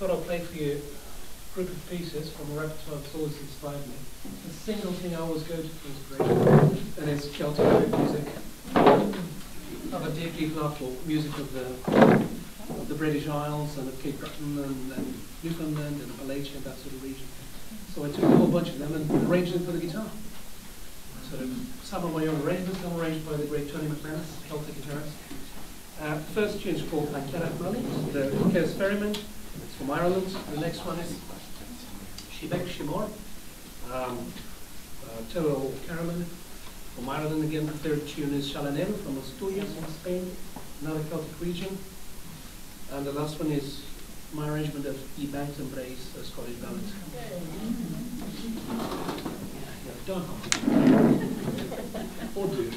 thought I'd play for you a group of pieces from a repertoire that's always inspired me. The single thing I always go to for inspiration, and it's Celtic folk music. I have a deep love for music of the, of the British Isles and of Cape Breton and, and Newfoundland and Appalachia, that sort of region. So I took a whole bunch of them and arranged them for the guitar. So some of my own arrangements, some arranged by the great Tony McManus, Celtic guitarist. Uh, the first tune is called Clonkenna Rally, the Chaos Ferryman. From Ireland. The next one is Si Bheag Si Mhor, um, uh, from Ireland again. The third tune is Chalanel from Asturias in Spain, another Celtic region. And the last one is my arrangement of E Banks and Brace, a Scottish ballad. Yeah, yeah, don't. Or do.